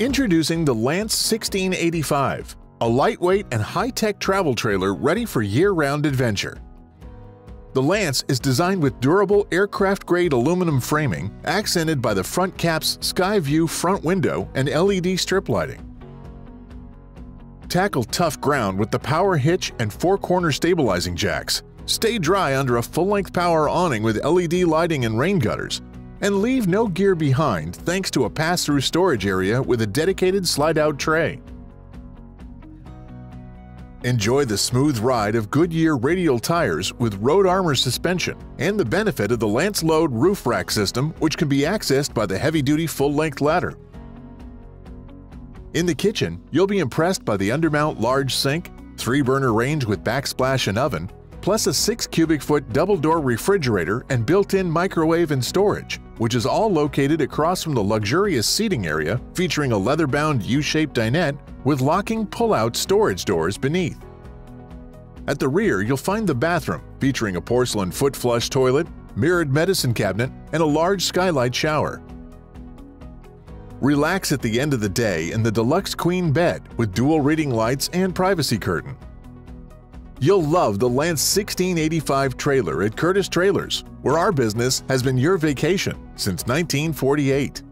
Introducing the Lance 1685, a lightweight and high-tech travel trailer ready for year-round adventure. The Lance is designed with durable aircraft-grade aluminum framing accented by the front cap's sky view front window and LED strip lighting. Tackle tough ground with the power hitch and four-corner stabilizing jacks. Stay dry under a full-length power awning with LED lighting and rain gutters, and leave no gear behind thanks to a pass-through storage area with a dedicated slide-out tray. Enjoy the smooth ride of Goodyear radial tires with Road Armor suspension and the benefit of the Lance Load roof rack system which can be accessed by the heavy-duty full-length ladder. In the kitchen, you'll be impressed by the undermount large sink, three-burner range with backsplash and oven, plus a 6 cubic foot double-door refrigerator and built-in microwave and storage, which is all located across from the luxurious seating area featuring a leather-bound U-shaped dinette with locking pull-out storage doors beneath. At the rear, you'll find the bathroom featuring a porcelain foot flush toilet, mirrored medicine cabinet, and a large skylight shower. Relax at the end of the day in the deluxe queen bed with dual reading lights and privacy curtain. You'll love the Lance 1685 trailer at Curtis Trailers, where our business has been your vacation since 1948.